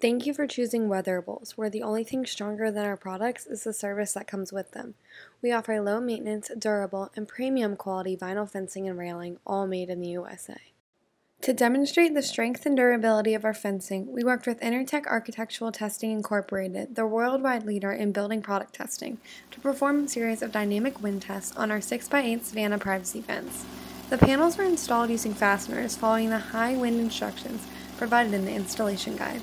Thank you for choosing Weatherables, where the only thing stronger than our products is the service that comes with them. We offer low maintenance, durable, and premium quality vinyl fencing and railing, all made in the USA. To demonstrate the strength and durability of our fencing, we worked with Intertek Architectural Testing Incorporated, the worldwide leader in building product testing, to perform a series of dynamic wind tests on our 6x8 Savannah privacy fence. The panels were installed using fasteners following the high wind instructions provided in the installation guide.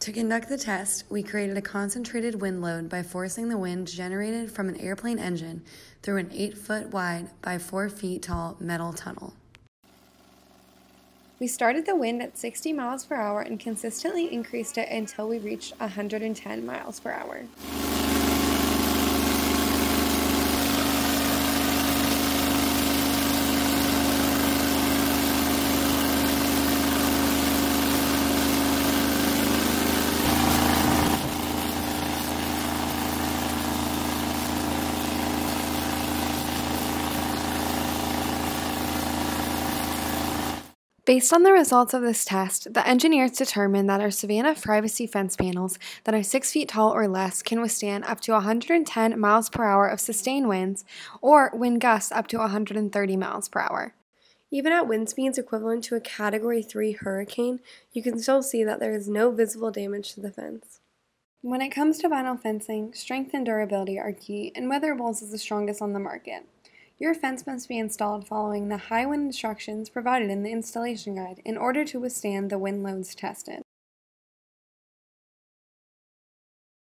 To conduct the test, we created a concentrated wind load by forcing the wind generated from an airplane engine through an 8 foot wide by 4 feet tall metal tunnel. We started the wind at 60 miles per hour and consistently increased it until we reached 110 miles per hour. Based on the results of this test, the engineers determined that our Savannah privacy fence panels that are 6 feet tall or less can withstand up to 110 miles per hour of sustained winds or wind gusts up to 130 miles per hour. Even at wind speeds equivalent to a Category 3 hurricane, you can still see that there is no visible damage to the fence. When it comes to vinyl fencing, strength and durability are key, and Weatherables is the strongest on the market. Your fence must be installed following the high wind instructions provided in the installation guide in order to withstand the wind loads tested.